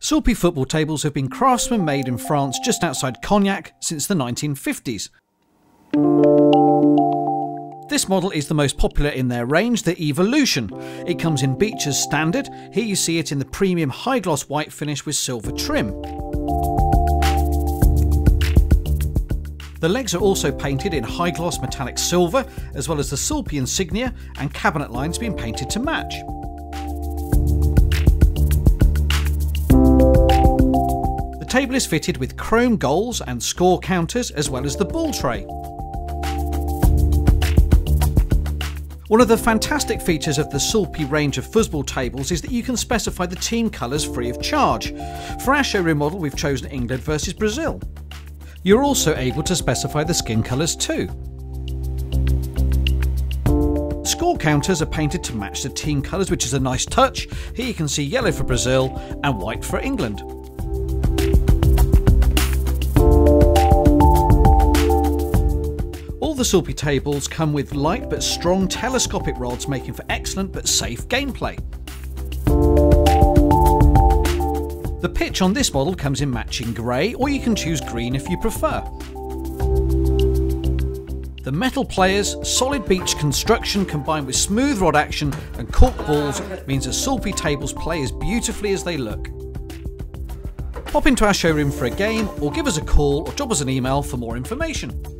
Sulpie football tables have been craftsman made in France just outside Cognac since the 1950s. This model is the most popular in their range, the Evolution. It comes in Beechers standard, here you see it in the premium high gloss white finish with silver trim. The legs are also painted in high gloss metallic silver, as well as the Sulpie insignia and cabinet lines being painted to match. Table is fitted with chrome goals and score counters, as well as the ball tray. One of the fantastic features of the Sulpie range of foosball tables is that you can specify the team colours free of charge. For our showroom model, we've chosen England versus Brazil. You're also able to specify the skin colours too. Score counters are painted to match the team colours, which is a nice touch. Here you can see yellow for Brazil and white for England. The Sulpie tables come with light but strong telescopic rods making for excellent but safe gameplay. The pitch on this model comes in matching grey, or you can choose green if you prefer. The metal players, solid beech construction combined with smooth rod action and cork balls means the Sulpie tables play as beautifully as they look. Pop into our showroom for a game, or give us a call or drop us an email for more information.